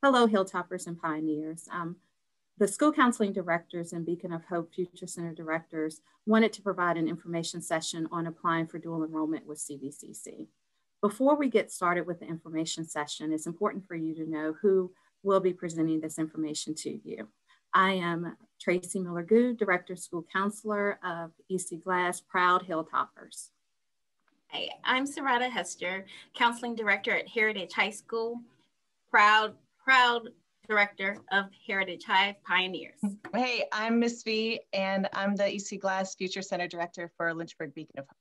Hello, Hilltoppers and Pioneers. Um, the school counseling directors and Beacon of Hope Future Center directors wanted to provide an information session on applying for dual enrollment with CVCC. Before we get started with the information session, it's important for you to know who will be presenting this information to you. I am Tracy Miller-Good, Director School Counselor of EC Glass Proud Hilltoppers. Hey, I'm Sarada Hester, Counseling Director at Heritage High School, proud, proud Director of Heritage High Pioneers. Hey, I'm Miss V, and I'm the EC Glass Future Center Director for Lynchburg Beacon of Hope.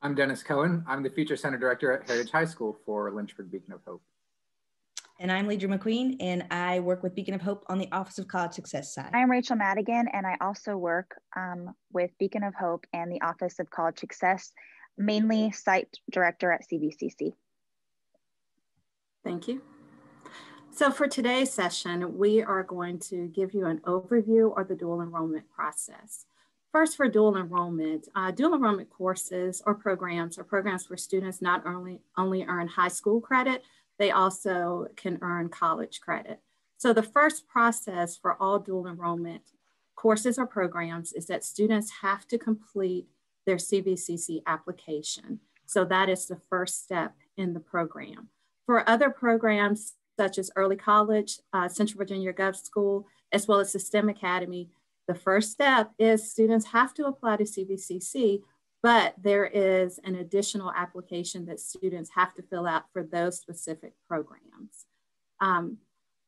I'm Dennis Cohen. I'm the Future Center Director at Heritage High School for Lynchburg Beacon of Hope. And I'm Ledra McQueen, and I work with Beacon of Hope on the Office of College Success side. I'm Rachel Madigan, and I also work um, with Beacon of Hope and the Office of College Success, mainly site director at CVCC. Thank you. So for today's session, we are going to give you an overview of the dual enrollment process. First, for dual enrollment, uh, dual enrollment courses or programs are programs where students not only, only earn high school credit, they also can earn college credit. So the first process for all dual enrollment courses or programs is that students have to complete their CVCC application. So that is the first step in the program. For other programs such as early college, uh, Central Virginia Gov School, as well as STEM Academy, the first step is students have to apply to CVCC but there is an additional application that students have to fill out for those specific programs. Um,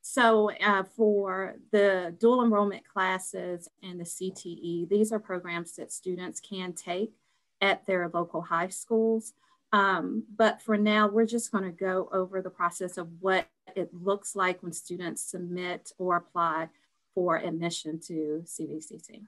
so uh, for the dual enrollment classes and the CTE, these are programs that students can take at their local high schools. Um, but for now, we're just gonna go over the process of what it looks like when students submit or apply for admission to CVCC.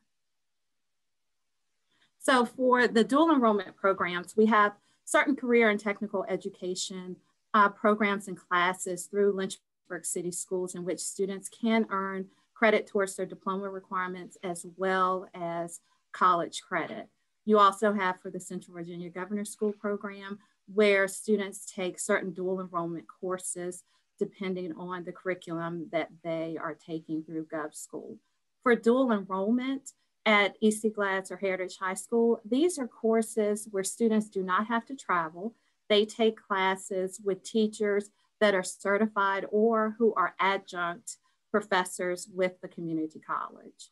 So for the dual enrollment programs, we have certain career and technical education uh, programs and classes through Lynchburg City Schools in which students can earn credit towards their diploma requirements as well as college credit. You also have for the Central Virginia Governor School Program where students take certain dual enrollment courses depending on the curriculum that they are taking through Gov School. For dual enrollment, at EC Glass or Heritage High School, these are courses where students do not have to travel. They take classes with teachers that are certified or who are adjunct professors with the community college.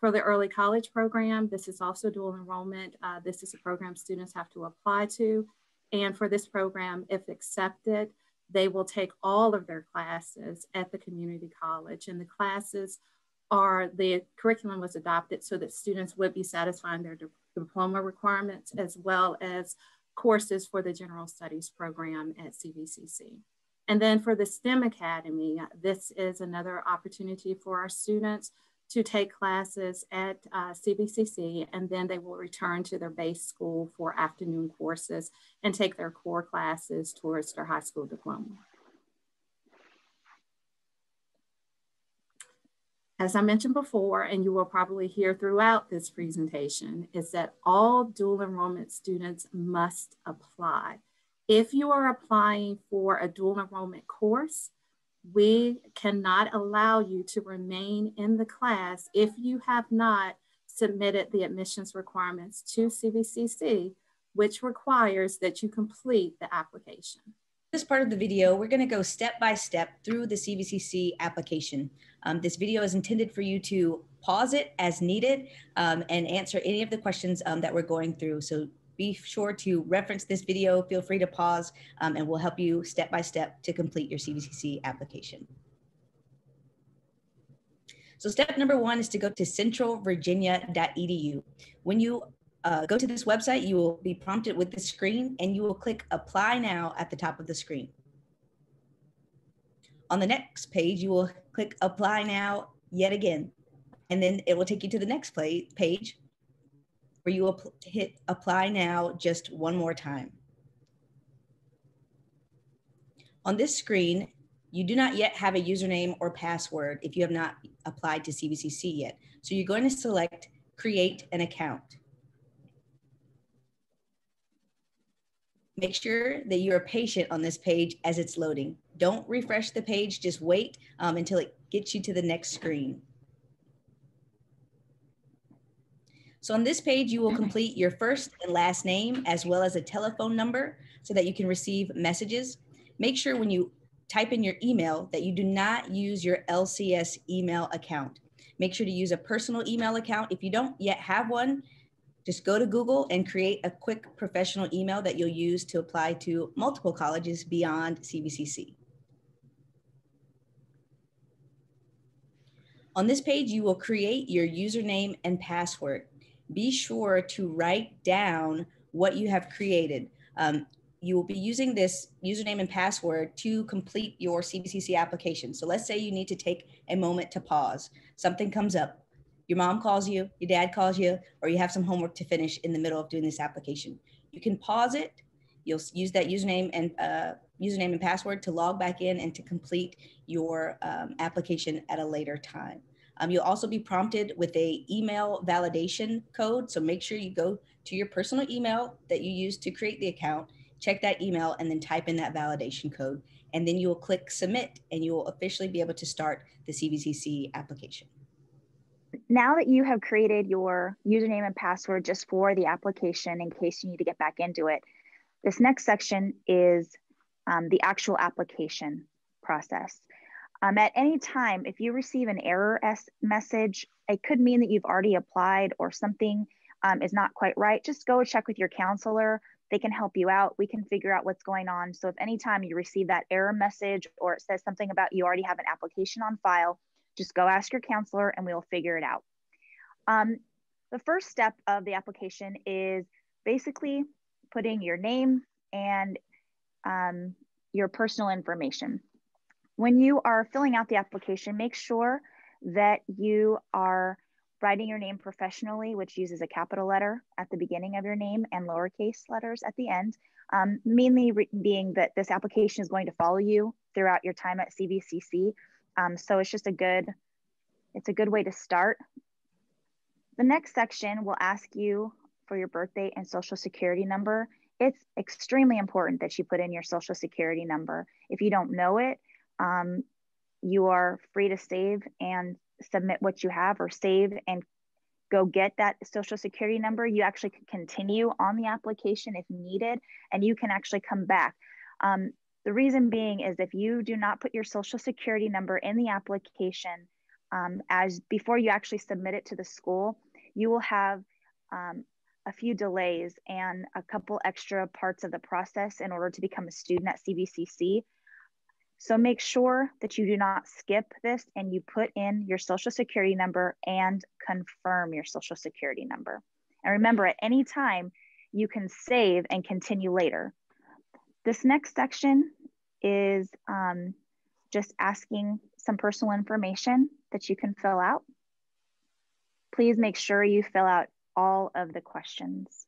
For the early college program, this is also dual enrollment. Uh, this is a program students have to apply to. And for this program, if accepted, they will take all of their classes at the community college. And the classes are the curriculum was adopted so that students would be satisfying their di diploma requirements as well as courses for the general studies program at CVCC. And then for the STEM Academy, this is another opportunity for our students to take classes at uh, CVCC and then they will return to their base school for afternoon courses and take their core classes towards their high school diploma. As I mentioned before, and you will probably hear throughout this presentation, is that all dual enrollment students must apply. If you are applying for a dual enrollment course, we cannot allow you to remain in the class if you have not submitted the admissions requirements to CVCC, which requires that you complete the application this part of the video, we're going to go step by step through the CVCC application. Um, this video is intended for you to pause it as needed um, and answer any of the questions um, that we're going through. So be sure to reference this video, feel free to pause, um, and we'll help you step by step to complete your CVCC application. So step number one is to go to centralvirginia.edu. When you uh, go to this website, you will be prompted with this screen and you will click apply now at the top of the screen. On the next page, you will click apply now yet again. And then it will take you to the next play, page where you will hit apply now just one more time. On this screen, you do not yet have a username or password if you have not applied to CVCC yet. So you're going to select create an account. Make sure that you are patient on this page as it's loading. Don't refresh the page, just wait um, until it gets you to the next screen. So on this page, you will complete your first and last name as well as a telephone number so that you can receive messages. Make sure when you type in your email that you do not use your LCS email account. Make sure to use a personal email account. If you don't yet have one, just go to Google and create a quick professional email that you'll use to apply to multiple colleges beyond CVCC. On this page, you will create your username and password. Be sure to write down what you have created. Um, you will be using this username and password to complete your CVCC application. So let's say you need to take a moment to pause. Something comes up. Your mom calls you, your dad calls you, or you have some homework to finish in the middle of doing this application. You can pause it. You'll use that username and uh, username and password to log back in and to complete your um, application at a later time. Um, you'll also be prompted with a email validation code. So make sure you go to your personal email that you use to create the account, check that email, and then type in that validation code. And then you will click submit and you will officially be able to start the CVCC application. Now that you have created your username and password just for the application in case you need to get back into it, this next section is um, the actual application process. Um, at any time, if you receive an error S message, it could mean that you've already applied or something um, is not quite right. Just go check with your counselor. They can help you out. We can figure out what's going on. So if anytime you receive that error message or it says something about you already have an application on file, just go ask your counselor and we'll figure it out. Um, the first step of the application is basically putting your name and um, your personal information. When you are filling out the application, make sure that you are writing your name professionally, which uses a capital letter at the beginning of your name and lowercase letters at the end. Um, mainly being that this application is going to follow you throughout your time at CVCC. Um, so it's just a good, it's a good way to start. The next section will ask you for your birthday and social security number. It's extremely important that you put in your social security number. If you don't know it, um, you are free to save and submit what you have or save and go get that social security number. You actually can continue on the application if needed, and you can actually come back. Um, the reason being is if you do not put your social security number in the application um, as before you actually submit it to the school, you will have um, a few delays and a couple extra parts of the process in order to become a student at CVCC. So make sure that you do not skip this and you put in your social security number and confirm your social security number. And remember, at any time, you can save and continue later. This next section is um, just asking some personal information that you can fill out. Please make sure you fill out all of the questions.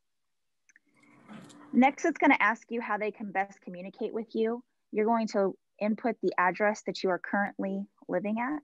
Next, it's gonna ask you how they can best communicate with you. You're going to input the address that you are currently living at.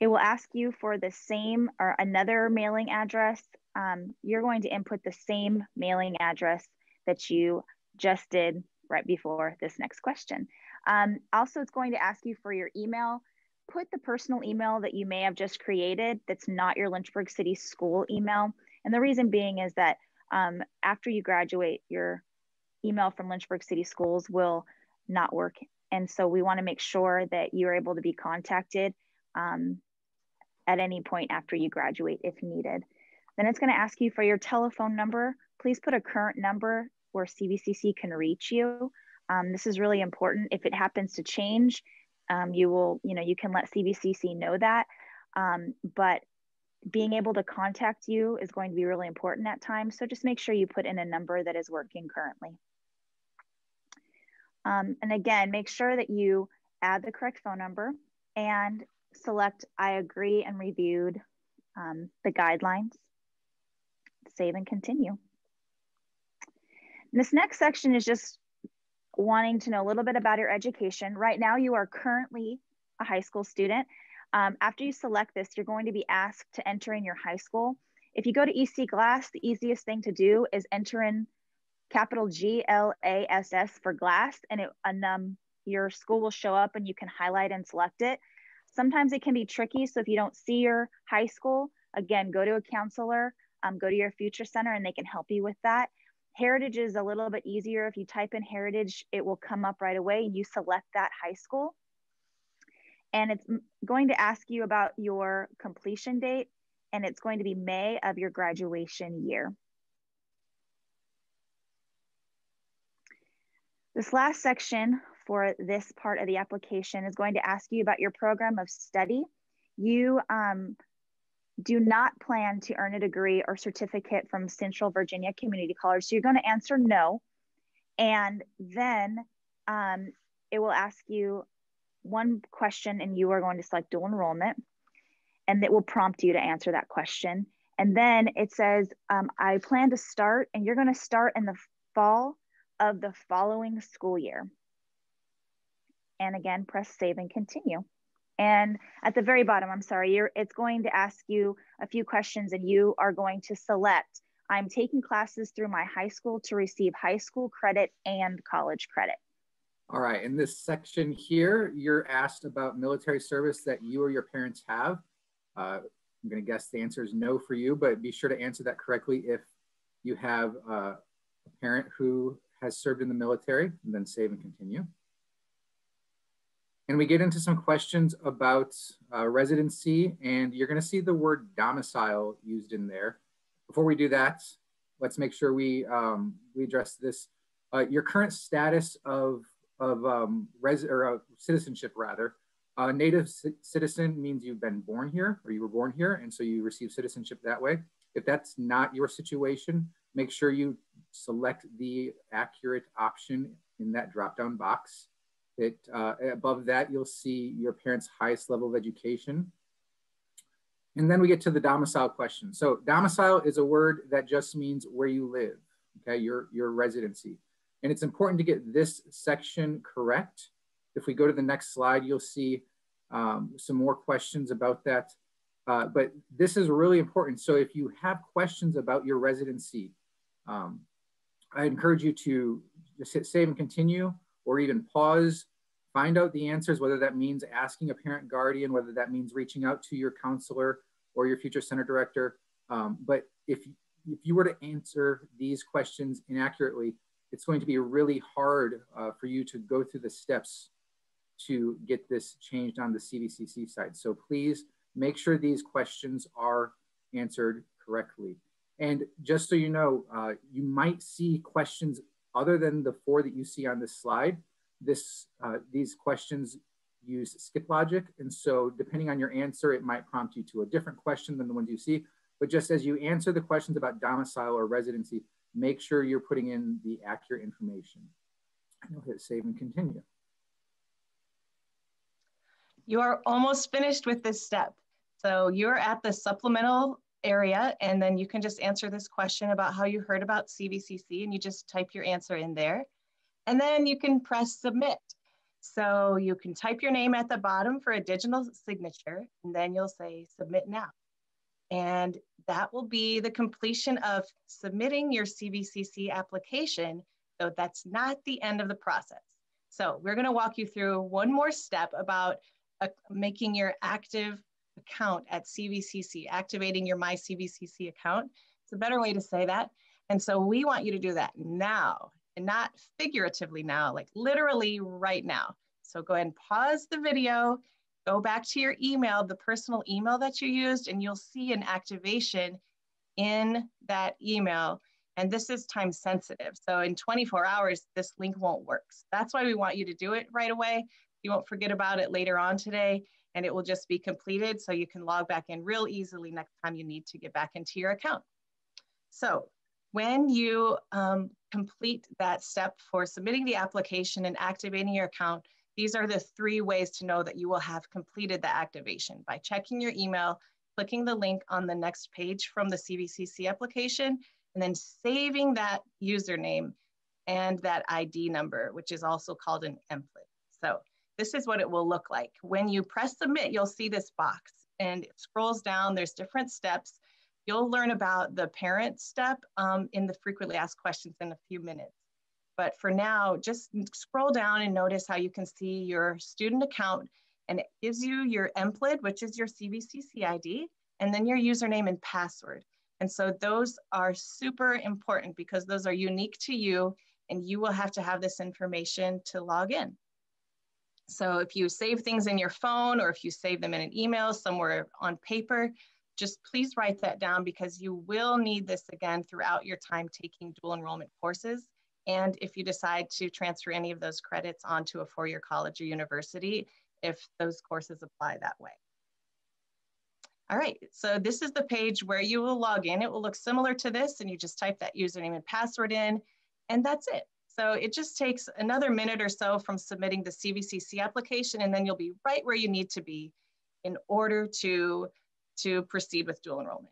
It will ask you for the same or another mailing address. Um, you're going to input the same mailing address that you just did right before this next question. Um, also, it's going to ask you for your email. Put the personal email that you may have just created that's not your Lynchburg City School email. And the reason being is that um, after you graduate, your email from Lynchburg City Schools will not work. And so we want to make sure that you're able to be contacted um, at any point after you graduate if needed. Then it's going to ask you for your telephone number. Please put a current number where CVCC can reach you. Um, this is really important. If it happens to change, um, you will, you know, you can let CVCC know that. Um, but being able to contact you is going to be really important at times. So just make sure you put in a number that is working currently. Um, and again, make sure that you add the correct phone number and select I agree and reviewed um, the guidelines. Save and continue. This next section is just wanting to know a little bit about your education. Right now, you are currently a high school student. Um, after you select this, you're going to be asked to enter in your high school. If you go to EC Glass, the easiest thing to do is enter in capital G L A S S for glass, and it and um, your school will show up and you can highlight and select it. Sometimes it can be tricky. So if you don't see your high school, again, go to a counselor, um, go to your future center, and they can help you with that. Heritage is a little bit easier. If you type in heritage, it will come up right away and you select that high school. And it's going to ask you about your completion date, and it's going to be May of your graduation year. This last section for this part of the application is going to ask you about your program of study. You um, do not plan to earn a degree or certificate from Central Virginia Community College. So you're going to answer no. And then um, it will ask you one question and you are going to select dual enrollment. And it will prompt you to answer that question. And then it says, um, I plan to start, and you're going to start in the fall of the following school year. And again, press save and continue. And at the very bottom, I'm sorry, it's going to ask you a few questions and you are going to select, I'm taking classes through my high school to receive high school credit and college credit. All right, in this section here, you're asked about military service that you or your parents have. Uh, I'm gonna guess the answer is no for you, but be sure to answer that correctly if you have uh, a parent who has served in the military, and then save and continue. And we get into some questions about uh, residency, and you're gonna see the word domicile used in there. Before we do that, let's make sure we, um, we address this. Uh, your current status of, of um, res or uh, citizenship rather, a native citizen means you've been born here or you were born here, and so you receive citizenship that way. If that's not your situation, make sure you select the accurate option in that drop-down box. That uh, above that, you'll see your parents' highest level of education. And then we get to the domicile question. So domicile is a word that just means where you live, okay, your, your residency. And it's important to get this section correct. If we go to the next slide, you'll see um, some more questions about that. Uh, but this is really important. So if you have questions about your residency, um, I encourage you to just hit save and continue or even pause, find out the answers, whether that means asking a parent guardian, whether that means reaching out to your counselor or your future center director. Um, but if, if you were to answer these questions inaccurately, it's going to be really hard uh, for you to go through the steps to get this changed on the CVCC side. So please make sure these questions are answered correctly. And just so you know, uh, you might see questions other than the four that you see on this slide. This, uh, these questions use skip logic. And so depending on your answer, it might prompt you to a different question than the ones you see. But just as you answer the questions about domicile or residency, make sure you're putting in the accurate information. And you'll hit save and continue. You are almost finished with this step. So you're at the supplemental area and then you can just answer this question about how you heard about CVCC and you just type your answer in there. And then you can press submit. So you can type your name at the bottom for a digital signature and then you'll say submit now. And that will be the completion of submitting your CVCC application, though that's not the end of the process. So we're gonna walk you through one more step about uh, making your active account at CVCC, activating your My CVCC account. It's a better way to say that. And so we want you to do that now and not figuratively now, like literally right now. So go ahead and pause the video, go back to your email, the personal email that you used, and you'll see an activation in that email. And this is time sensitive. So in 24 hours, this link won't work. So that's why we want you to do it right away. You won't forget about it later on today and it will just be completed so you can log back in real easily next time you need to get back into your account. So when you um, complete that step for submitting the application and activating your account, these are the three ways to know that you will have completed the activation by checking your email, clicking the link on the next page from the CVCC application, and then saving that username and that ID number, which is also called an EMPLID. So this is what it will look like. When you press submit, you'll see this box and it scrolls down. There's different steps. You'll learn about the parent step um, in the frequently asked questions in a few minutes. But for now, just scroll down and notice how you can see your student account and it gives you your EMPLID, which is your CVCC ID, and then your username and password. And so those are super important because those are unique to you and you will have to have this information to log in. So if you save things in your phone or if you save them in an email somewhere on paper, just please write that down because you will need this again throughout your time taking dual enrollment courses. And if you decide to transfer any of those credits onto a four-year college or university, if those courses apply that way. All right, so this is the page where you will log in. It will look similar to this and you just type that username and password in and that's it. So it just takes another minute or so from submitting the CVCC application and then you'll be right where you need to be in order to, to proceed with dual enrollment.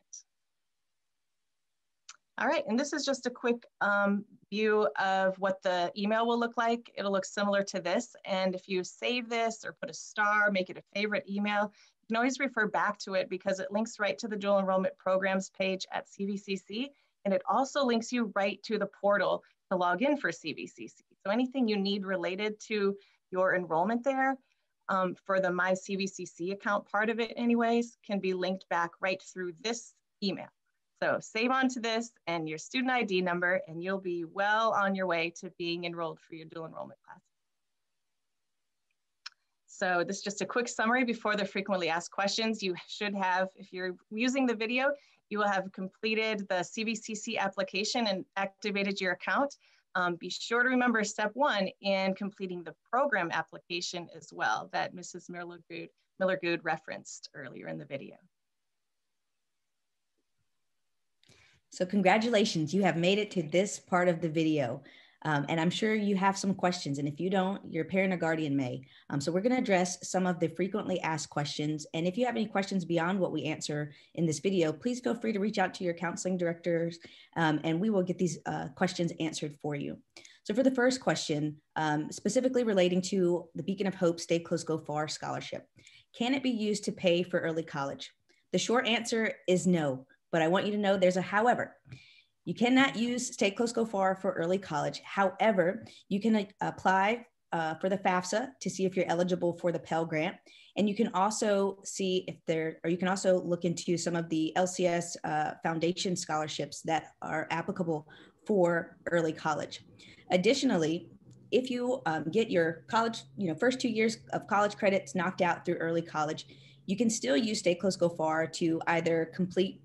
All right, and this is just a quick um, view of what the email will look like. It'll look similar to this. And if you save this or put a star, make it a favorite email, you can always refer back to it because it links right to the dual enrollment programs page at CVCC. And it also links you right to the portal to log in for CVCC. So anything you need related to your enrollment there um, for the My CVCC account part of it anyways, can be linked back right through this email. So save on to this and your student ID number and you'll be well on your way to being enrolled for your dual enrollment class. So this is just a quick summary before the frequently asked questions. You should have, if you're using the video, you will have completed the CVCC application and activated your account. Um, be sure to remember step one in completing the program application as well that Mrs. Miller-Good Miller referenced earlier in the video. So congratulations, you have made it to this part of the video. Um, and I'm sure you have some questions. And if you don't, your parent or guardian may. Um, so we're going to address some of the frequently asked questions. And if you have any questions beyond what we answer in this video, please feel free to reach out to your counseling directors um, and we will get these uh, questions answered for you. So for the first question, um, specifically relating to the Beacon of Hope Stay Close Go Far scholarship, can it be used to pay for early college? The short answer is no, but I want you to know there's a however. You cannot use Stay Close Go Far for early college. However, you can apply uh, for the FAFSA to see if you're eligible for the Pell Grant. And you can also see if there, or you can also look into some of the LCS uh, Foundation scholarships that are applicable for early college. Additionally, if you um, get your college, you know, first two years of college credits knocked out through early college, you can still use Stay Close Go Far to either complete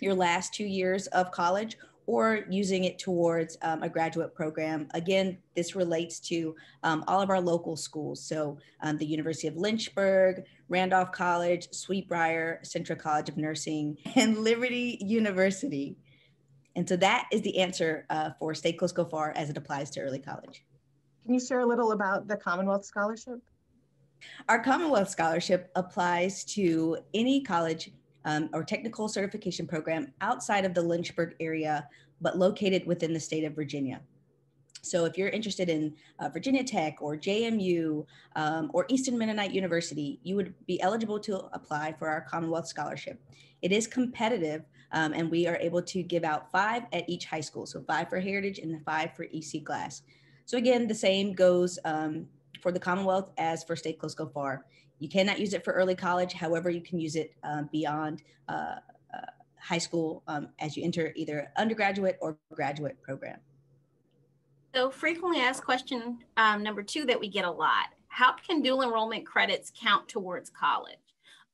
your last two years of college or using it towards um, a graduate program. Again, this relates to um, all of our local schools. So um, the University of Lynchburg, Randolph College, Sweetbriar, Centra College of Nursing, and Liberty University. And so that is the answer uh, for Stay Close Go Far as it applies to early college. Can you share a little about the Commonwealth Scholarship? Our Commonwealth Scholarship applies to any college um, or technical certification program outside of the Lynchburg area, but located within the state of Virginia. So if you're interested in uh, Virginia Tech or JMU um, or Eastern Mennonite University, you would be eligible to apply for our Commonwealth Scholarship. It is competitive um, and we are able to give out five at each high school. So five for Heritage and five for EC Glass. So again, the same goes um, for the Commonwealth as for Stay Close Go Far. You cannot use it for early college. However, you can use it uh, beyond uh, uh, high school um, as you enter either undergraduate or graduate program. So frequently asked question um, number two that we get a lot, how can dual enrollment credits count towards college?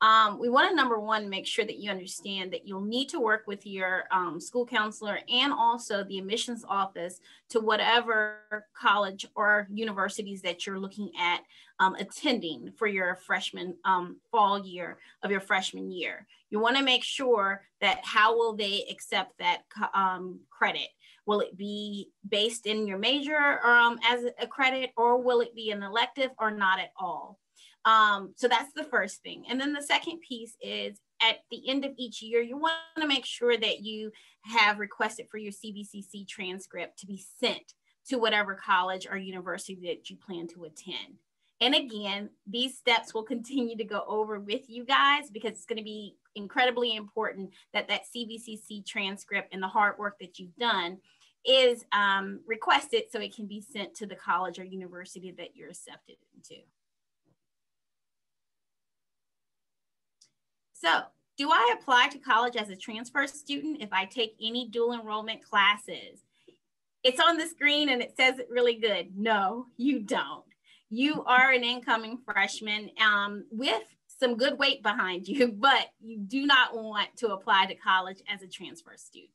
Um, we want to number one make sure that you understand that you'll need to work with your um, school counselor and also the admissions office to whatever college or universities that you're looking at um, attending for your freshman um, fall year of your freshman year. You want to make sure that how will they accept that um, credit? Will it be based in your major um, as a credit or will it be an elective or not at all? Um, so that's the first thing. And then the second piece is at the end of each year, you want to make sure that you have requested for your CVCC transcript to be sent to whatever college or university that you plan to attend. And again, these steps will continue to go over with you guys because it's going to be incredibly important that that CVCC transcript and the hard work that you've done is um, requested so it can be sent to the college or university that you're accepted into. So do I apply to college as a transfer student if I take any dual enrollment classes? It's on the screen and it says it really good. No, you don't. You are an incoming freshman um, with some good weight behind you, but you do not want to apply to college as a transfer student.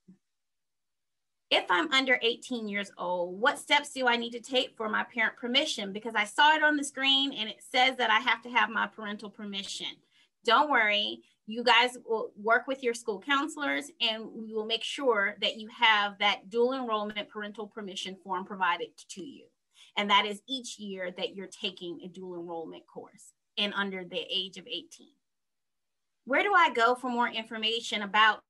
If I'm under 18 years old, what steps do I need to take for my parent permission? Because I saw it on the screen and it says that I have to have my parental permission. Don't worry, you guys will work with your school counselors and we will make sure that you have that dual enrollment parental permission form provided to you. And that is each year that you're taking a dual enrollment course and under the age of 18. Where do I go for more information about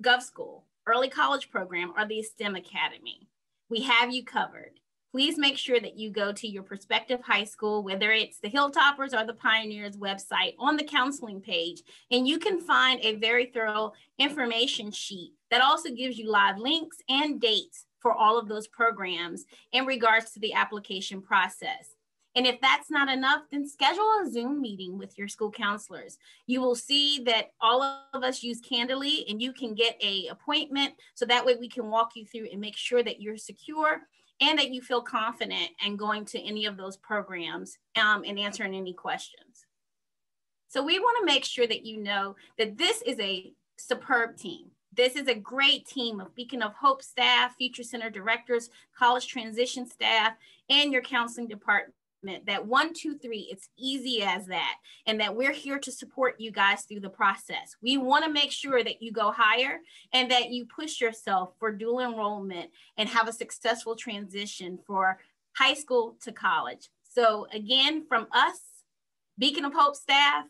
GovSchool, early college program, or the STEM Academy? We have you covered please make sure that you go to your prospective high school, whether it's the Hilltoppers or the Pioneers website on the counseling page, and you can find a very thorough information sheet that also gives you live links and dates for all of those programs in regards to the application process. And if that's not enough, then schedule a Zoom meeting with your school counselors. You will see that all of us use Calendly and you can get a appointment so that way we can walk you through and make sure that you're secure and that you feel confident in going to any of those programs um, and answering any questions. So we want to make sure that you know that this is a superb team. This is a great team of Beacon of Hope staff, Future Center directors, college transition staff, and your counseling department that one, two, three, it's easy as that. And that we're here to support you guys through the process. We want to make sure that you go higher and that you push yourself for dual enrollment and have a successful transition for high school to college. So again, from us, Beacon of Hope staff,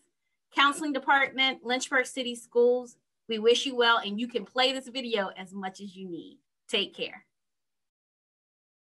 counseling department, Lynchburg City Schools, we wish you well and you can play this video as much as you need. Take care.